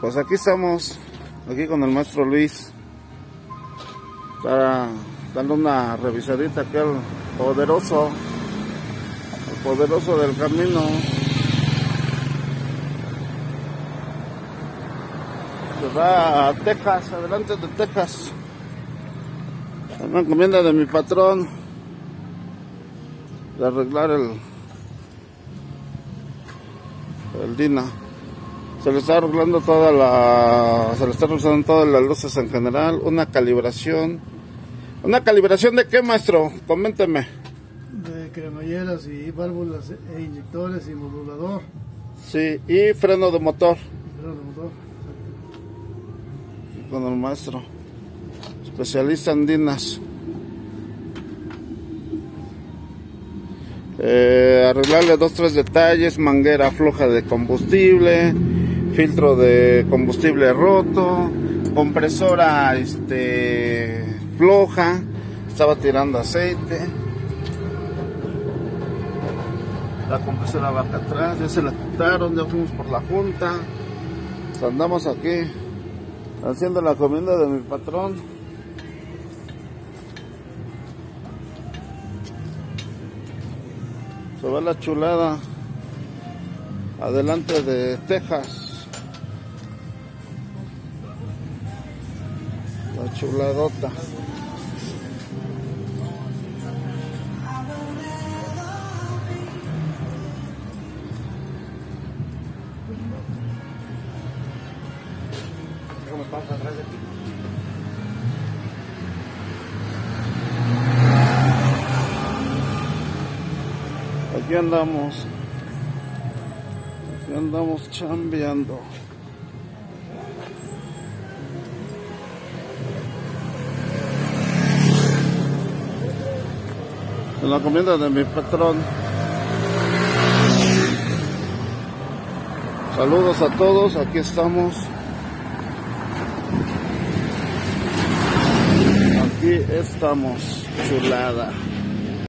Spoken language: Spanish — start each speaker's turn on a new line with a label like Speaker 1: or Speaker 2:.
Speaker 1: Pues aquí estamos, aquí con el maestro Luis, para dando una revisadita aquí al poderoso, el poderoso del camino. Se va a Texas, adelante de Texas. Una encomienda de mi patrón de arreglar el, el Dina se le está arreglando toda la se le está revisando todas las luces en general una calibración. Una calibración de qué maestro coménteme.
Speaker 2: De cremalleras y válvulas e inyectores y modulador.
Speaker 1: Sí y freno de motor.
Speaker 2: Freno de motor
Speaker 1: con el maestro especialista en dinas. Eh, arreglarle dos tres detalles manguera floja de combustible filtro de combustible roto, compresora este, floja, estaba tirando aceite. La compresora va acá atrás, ya se la quitaron, ya fuimos por la junta. Andamos aquí haciendo la comida de mi patrón. Se va la chulada adelante de Texas. La chuladota.
Speaker 3: ¿Cómo pasa atrás de ti?
Speaker 1: Aquí andamos. Aquí andamos chambeando. En la comida de mi patrón. Saludos a todos, aquí estamos. Aquí estamos, chulada.